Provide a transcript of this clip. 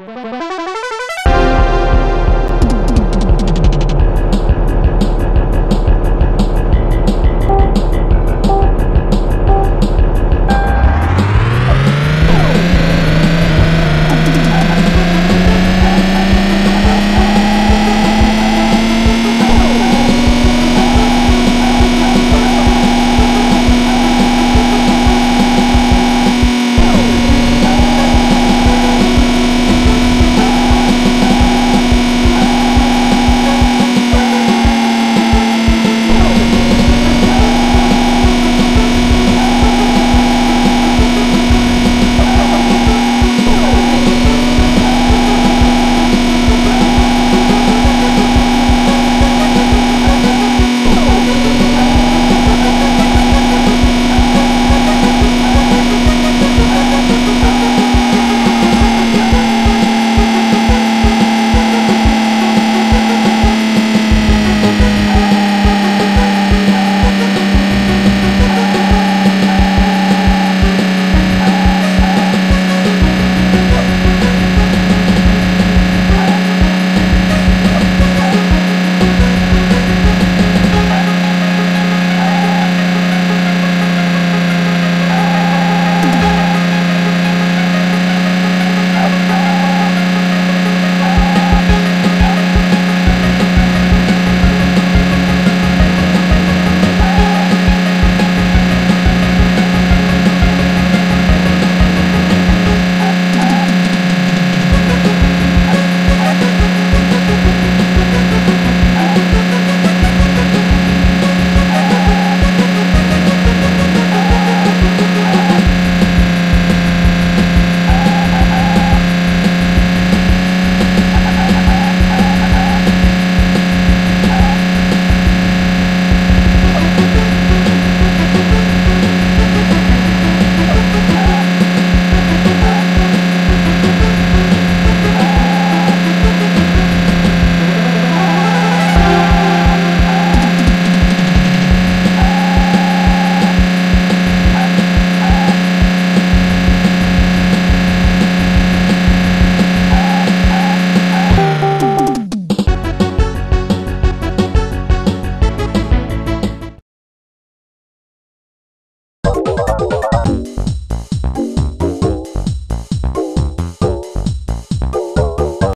you